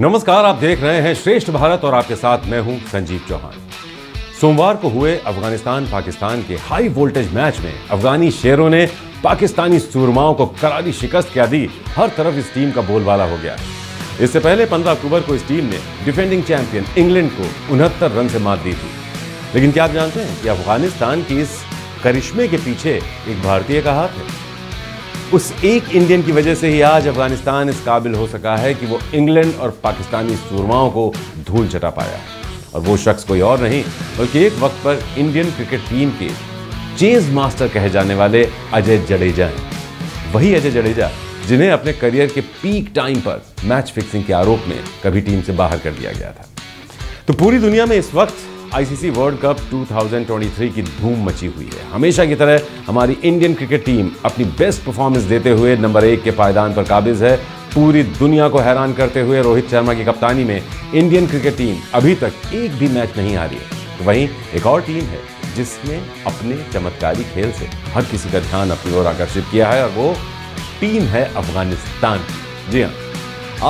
नमस्कार, आप देख रहे हैं श्रेष्ठ भारत और आपके साथ मैं हूँ संजीव चौहान। सोमवार को हुए अफ़गानिस्तान पाकिस्तान के हाई वोल्टेज मैच में अफगानी शेरों ने पाकिस्तानी सूरमाओं को करारी शिकस्त क्या दी, हर तरफ़ इस टीम का बोलबाला हो गया। इससे पहले 15 अक्टूबर को इस टीम ने डिफेंडिंग चैंपियन इंग्लैंड को उनहत्तर रन से मात दी थी। लेकिन क्या आप जानते हैं कि अफ़गानिस्तान की इस करिश्मे के पीछे एक भारतीय का हाथ है? उस एक इंडियन की वजह से ही आज अफ़गानिस्तान इस काबिल हो सका है कि वो इंग्लैंड और पाकिस्तानी सूरमाओं को धूल चटा पाया और वो शख्स कोई और नहीं, बल्कि एक वक्त पर इंडियन क्रिकेट टीम के चेज मास्टर कहे जाने वाले अजय जडेजा हैं। वही अजय जडेजा, जिन्हें अपने करियर के पीक टाइम पर मैच फिक्सिंग के आरोप में कभी टीम से बाहर कर दिया गया था। तो पूरी दुनिया में इस वक्त आईसीसी वर्ल्ड कप 2023 की धूम मची हुई है। हमेशा की तरह हमारी इंडियन क्रिकेट टीम अपनी बेस्ट परफॉर्मेंस देते हुए नंबर एक के पायदान पर काबिज है। पूरी दुनिया को हैरान करते हुए रोहित शर्मा की कप्तानी में इंडियन क्रिकेट टीम अभी तक एक भी मैच नहीं हारी है। तो वहीं एक और टीम है जिसने अपने चमत्कारी खेल से हर किसी का ध्यान अपनी ओर आकर्षित किया है और वो टीम है अफ़गानिस्तान जी हाँ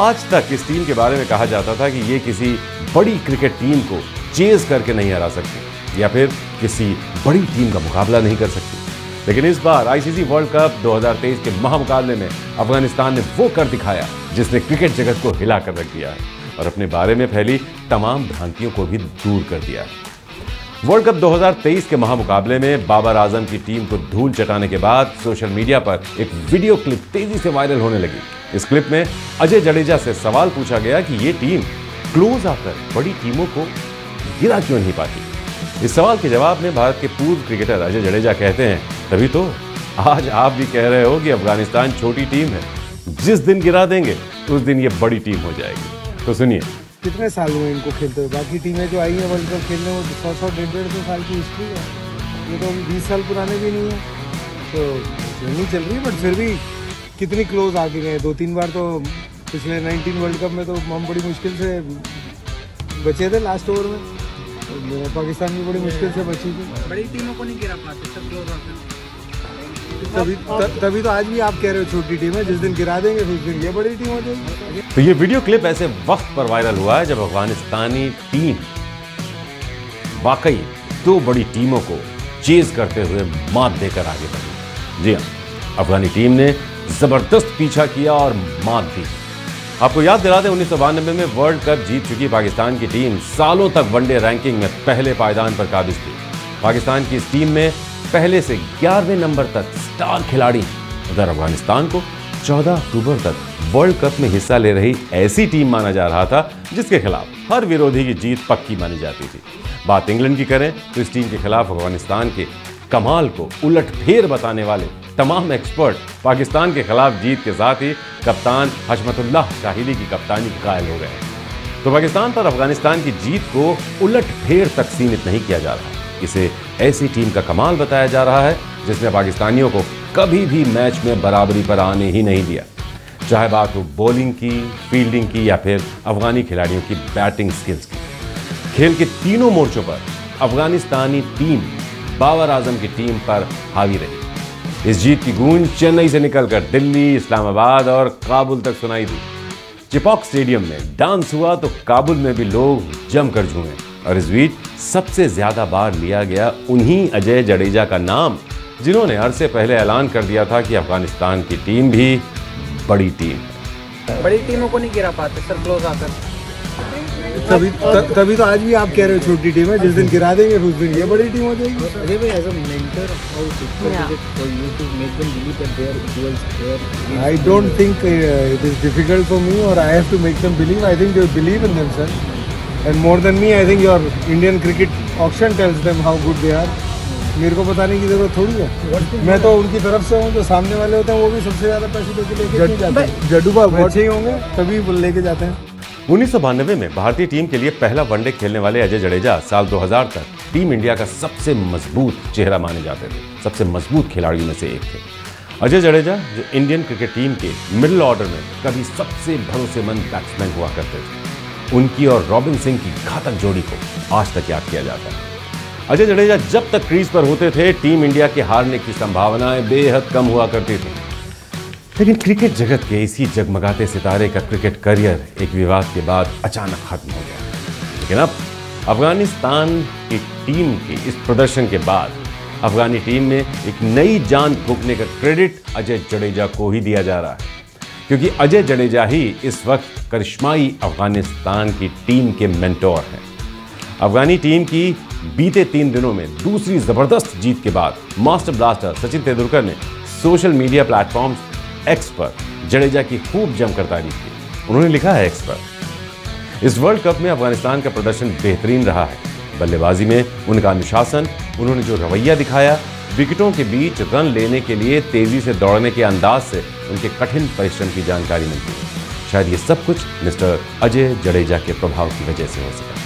आज तक इस टीम के बारे में कहा जाता था कि ये किसी बड़ी क्रिकेट टीम को चेज करके नहीं हरा सकती, या फिर किसी बड़ी टीम का मुकाबला नहीं कर सकती। लेकिन इस बार आईसीसी वर्ल्ड कप 2023 के महामुकाबले में अफ़गानिस्तान ने वो कर दिखाया, जिसने क्रिकेट जगत को हिला कर रख दिया है और अपने बारे में फैली तमाम भ्रांतियों को भी दूर कर दिया है। वर्ल्ड कप 2023 के महामुकाबले में बाबर आज़म की टीम को धूल चटाने के बाद सोशल मीडिया पर एक वीडियो क्लिप तेज़ी से वायरल होने लगी। इस क्लिप में अजय जडेजा से सवाल पूछा गया कि ये टीम क्लोज आकर बड़ी टीमों को गिरा क्यों नहीं पाती? इस सवाल के जवाब में भारत के पूर्व क्रिकेटर अजय जडेजा कहते हैं, तभी तो आज आप भी कह रहे हो कि अफ़गानिस्तान छोटी टीम है। जिस दिन गिरा देंगे, उस दिन ये बड़ी टीम हो जाएगी। तो सुनिए। कितने साल हुए इनको खेलते हुए? बाकी टीमें जो आई हैं, वर्ल्ड कप खेलने, वो सौ सौ, डेढ़ डेढ़ सौ साल की हिस्ट्री है। ये तो बीस साल पुराने भी नहीं है। तो जर्नी चल रही बट फिर भी कितनी क्लोज आके गए। दो तीन बार तो पिछले 19 वर्ल्ड कप में तो हम बड़ी मुश्किल से बचे थे लास्ट ओवर में। तो पाकिस्तान भी बड़ी मुश्किल से बची थी। बड़ी टीमों को नहीं गिरा पाते सब क्लोज आते तभी त- तभी तो आज भी आप कह रहे हो छोटी टीम है जिस दिन गिरा देंगे उस दिन ये बड़ी टीम हो जाएगी। तो ये वीडियो क्लिप ऐसे वक्त पर वायरल हुआ है जब अफगानिस्तानी टीम वाकई दो बड़ी टीमों को चेज करते हुए मात देकर आगे बढ़ी। जी हाँ अफगानी टीम ने ज़बरदस्त पीछा किया और मात दी। आपको याद दिला दें, उन्नीस में वर्ल्ड कप जीत चुकी पाकिस्तान की टीम सालों तक वनडे रैंकिंग में पहले पायदान पर काबिज थी। पाकिस्तान की इस टीम में पहले से 11वें नंबर तक स्टार खिलाड़ी उधर अफ़गानिस्तान को 14 अक्टूबर तक वर्ल्ड कप में हिस्सा ले रही ऐसी टीम माना जा रहा था, जिसके खिलाफ हर विरोधी की जीत पक्की मानी जाती थी। बात इंग्लैंड की करें तो इस टीम के खिलाफ अफ़गानिस्तान के कमाल को उलट फेर बताने वाले तमाम एक्सपर्ट पाकिस्तान के खिलाफ जीत के साथ ही कप्तान हजमतुल्लाह शाहिदी की कप्तानी के कायल हो गए तो पाकिस्तान पर अफ़गानिस्तान की जीत को उलट फेर तक सीमित नहीं किया जा रहा। इसे ऐसी टीम का कमाल बताया जा रहा है, जिसने पाकिस्तानियों को कभी भी मैच में बराबरी पर आने ही नहीं दिया। चाहे बात हो बॉलिंग की फील्डिंग की या फिर अफगानी खिलाड़ियों की बैटिंग स्किल्स की। खेल के तीनों मोर्चों पर अफगानिस्तानी टीम बाबर आज़म की टीम पर हावी रही। इस जीत की गूंज चेन्नई से निकलकर दिल्ली, इस्लामाबाद और काबुल तक सुनाई दी। चिपॉक स्टेडियम में डांस हुआ तो काबुल में भी लोग जमकर झूमे और इस बीच सबसे ज़्यादा बार लिया गया उन्हीं अजय जडेजा का नाम, जिन्होंने अरसे पहले ऐलान कर दिया था कि अफ़गानिस्तान की टीम भी बड़ी टीम बड़ी टीमों को नहीं गिरा पाते, सर, क्लोज आकर। कभी तभी तो आज भी आप कह रहे हो छोटी टीम है जिस दिन गिरा देंगे उस दिन ये बड़ी टीम हो जाएगी। अरे भाई I don't think it is difficult for me और I have to make them believe I think they believe in them sir and more than me I think your Indian cricket option tells them how good they are मेरे को बताने की ज़रूरत थोड़ी है। मैं तो उनकी तरफ़ से हूँ जो सामने वाले होते हैं वो भी सबसे ज़्यादा पैसे लेके जाते हैं। जडूबा बहुत ही होंगे तभी लेके जाते हैं। उन्नीस सौ बानबे में भारतीय टीम के लिए पहला वनडे खेलने वाले अजय जडेजा साल 2000 तक टीम इंडिया का सबसे मज़बूत चेहरा माने जाते थे। सबसे मज़बूत खिलाड़ियों में से एक थे। अजय जडेजा, जो इंडियन क्रिकेट टीम के मिडिल ऑर्डर में कभी सबसे भरोसेमंद बैट्समैन हुआ करते थे, उनकी और रॉबिन सिंह की घातक जोड़ी को आज तक याद किया जाता है। अजय जडेजा जब तक क्रीज पर होते थे, टीम इंडिया के हारने की संभावनाएँ बेहद कम हुआ करती थी। लेकिन क्रिकेट जगत के इसी जगमगाते सितारे का क्रिकेट करियर एक विवाद के बाद अचानक खत्म हो गया। लेकिन अब अफ़गानिस्तान की टीम के इस प्रदर्शन के बाद अफगानी टीम में एक नई जान फूकने का क्रेडिट अजय जडेजा को ही दिया जा रहा है। क्योंकि अजय जडेजा ही इस वक्त करिश्माई अफ़गानिस्तान की टीम के मेंटोर हैं। अफगानी टीम की बीते तीन दिनों में दूसरी ज़बरदस्त जीत के बाद मास्टर ब्लास्टर सचिन तेंदुलकर ने सोशल मीडिया प्लेटफॉर्म एक्स पर जडेजा की खूब जमकर तारीफ़ की। उन्होंने लिखा है एक्स पर इस वर्ल्ड कप में अफ़गानिस्तान का प्रदर्शन बेहतरीन रहा है। बल्लेबाजी में उनका अनुशासन, उन्होंने जो रवैया दिखाया, विकेटों के बीच रन लेने के लिए तेज़ी से दौड़ने के अंदाज से उनके कठिन परिश्रम की जानकारी मिलती है। शायद ये सब कुछ मिस्टर अजय जडेजा के प्रभाव की वजह से हो सका।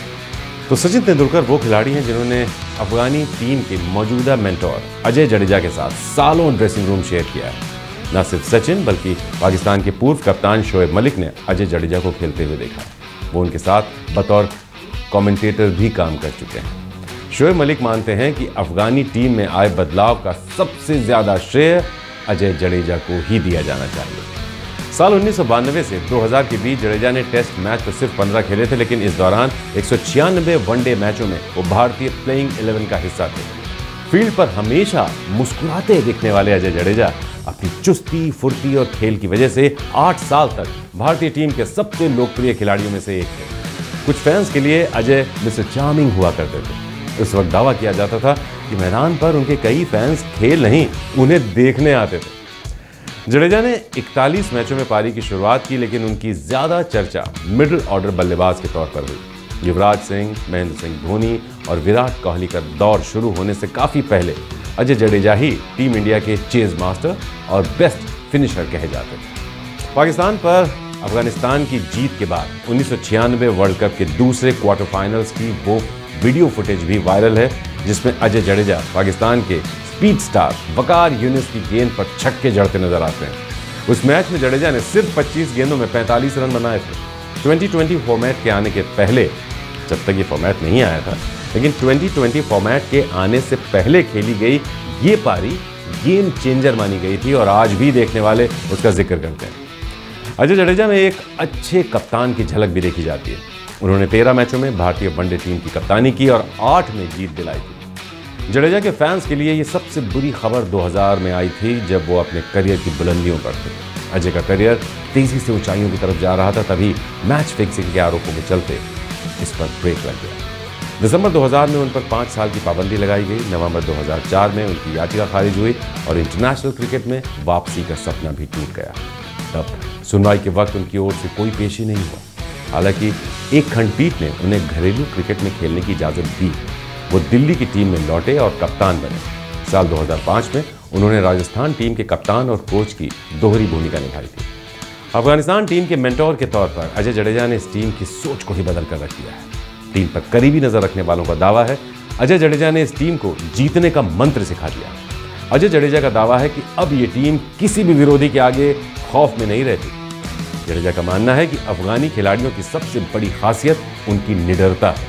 तो सचिन तेंदुलकर वो खिलाड़ी हैं जिन्होंने अफगानी टीम के मौजूदा मेंटोर अजय जडेजा के साथ सालों ड्रेसिंग रूम शेयर किया है। न सिर्फ़ सचिन, बल्कि पाकिस्तान के पूर्व कप्तान शोएब मलिक ने अजय जडेजा को खेलते हुए देखा। वो उनके साथ बतौर कमेंटेटर भी काम कर चुके हैं। शोएब मलिक मानते हैं कि अफगानी टीम में आए बदलाव का सबसे ज़्यादा श्रेय अजय जडेजा को ही दिया जाना चाहिए। साल उन्नीस सौ बानबे से 2000 के बीच जडेजा ने टेस्ट मैच तो सिर्फ़ 15 खेले थे, लेकिन इस दौरान एक सौ छियानवे वनडे मैचों में वो भारतीय प्लेइंग 11 का हिस्सा थे। फ़ील्ड पर हमेशा मुस्कुराते दिखने वाले अजय जडेजा अपनी चुस्ती, फुर्ती और खेल की वजह से आठ साल तक भारतीय टीम के सबसे लोकप्रिय खिलाड़ियों में से एक थे। कुछ फैंस के लिए अजय, मिस्टर चार्मिंग हुआ करते थे। उस वक्त दावा किया जाता था कि मैदान पर उनके कई फैंस खेल नहीं, उन्हें देखने आते थे। जडेजा ने 41 मैचों में पारी की शुरुआत की, लेकिन उनकी ज़्यादा चर्चा मिडिल ऑर्डर बल्लेबाज के तौर पर हुई। युवराज सिंह, महेंद्र सिंह धोनी और विराट कोहली का दौर शुरू होने से काफ़ी पहले अजय जडेजा ही टीम इंडिया के चेज मास्टर और बेस्ट फिनिशर कहे जाते थे। पाकिस्तान पर अफ़गानिस्तान की जीत के बाद उन्नीस सौ छियानवे वर्ल्ड कप के दूसरे क्वार्टर फाइनल्स की वो वीडियो फुटेज भी वायरल है, जिसमें अजय जडेजा पाकिस्तान के स्पीड स्टार वकार यूनिस की गेंद पर छक्के जड़ते नज़र आते हैं। उस मैच में जडेजा ने सिर्फ़ 25 गेंदों में 45 रन बनाए थे। 2020 फॉर्मेट के आने के पहले, जब तक ये फॉर्मेट नहीं आया था लेकिन 2020 फॉर्मेट के आने से पहले खेली गई ये पारी गेम चेंजर मानी गई थी और आज भी देखने वाले उसका ज़िक्र करते हैं। अजय जडेजा में एक अच्छे कप्तान की झलक भी देखी जाती है। उन्होंने तेरह मैचों में भारतीय वनडे टीम की कप्तानी की और आठ में जीत दिलाई थी। जडेजा के फैंस के लिए ये सबसे बुरी खबर 2000 में आई थी जब वो अपने करियर की बुलंदियों पर थे। अजय का करियर तेज़ी से ऊंचाइयों की तरफ़ जा रहा था, तभी मैच फिक्सिंग के आरोपों के चलते इस पर ब्रेक लग गया। दिसंबर 2000 में उन पर पाँच साल की पाबंदी लगाई गई। नवंबर 2004 में उनकी याचिका खारिज हुई और इंटरनेशनल क्रिकेट में वापसी का सपना भी टूट गया। तब सुनवाई के वक्त उनकी ओर से कोई पेशी नहीं हुआ। हालाँकि एक खंडपीठ ने उन्हें घरेलू क्रिकेट में खेलने की इजाज़त दी। वो दिल्ली की टीम में लौटे और कप्तान बने। साल 2005 में उन्होंने राजस्थान टीम के कप्तान और कोच की दोहरी भूमिका निभाई थी। अफ़गानिस्तान टीम के मेंटोर के तौर पर अजय जडेजा ने इस टीम की सोच को ही बदल कर रख दिया है। टीम पर करीबी नज़र रखने वालों का दावा है। अजय जडेजा ने इस टीम को जीतने का मंत्र सिखा दिया। अजय जडेजा का दावा है कि अब ये टीम किसी भी विरोधी के आगे खौफ में नहीं रहती। जडेजा का मानना है कि अफगानी खिलाड़ियों की सबसे बड़ी खासियत उनकी निडरता है।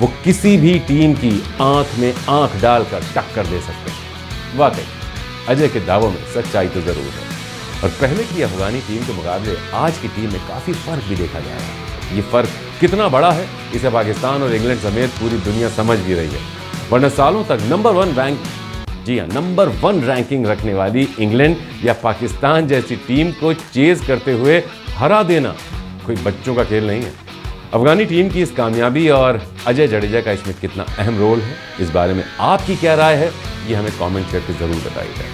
वो किसी भी टीम की आँख में आँख डालकर टक्कर दे सकते हैं। वाकई, अजय के दावों में सच्चाई तो ज़रूर है। और पहले की अफगानी टीम के मुकाबले आज की टीम में काफ़ी फ़र्क भी देखा जा रहा है। ये फ़र्क कितना बड़ा है, इसे पाकिस्तान और इंग्लैंड समेत पूरी दुनिया समझ भी रही है। वरना सालों तक नंबर वन रैंक जी हाँ नंबर वन रैंकिंग रखने वाली इंग्लैंड या पाकिस्तान जैसी टीम को चेज करते हुए हरा देना कोई बच्चों का खेल नहीं है। अफगानी टीम की इस कामयाबी और अजय जडेजा का इसमें कितना अहम रोल है, इस बारे में आपकी क्या राय है, ये हमें कमेंट करके ज़रूर बताइएगा।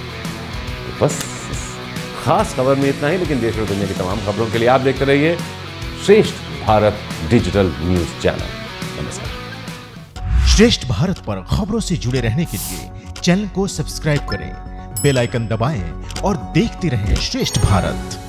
तो बस खास खबर में इतना ही, लेकिन देश और दुनिया की तमाम खबरों के लिए आप देखते रहिए श्रेष्ठ भारत डिजिटल न्यूज़ चैनल। नमस्कार। श्रेष्ठ भारत पर खबरों से जुड़े रहने के लिए चैनल को सब्सक्राइब करें, बेल आइकन दबाएँ और देखते रहें श्रेष्ठ भारत।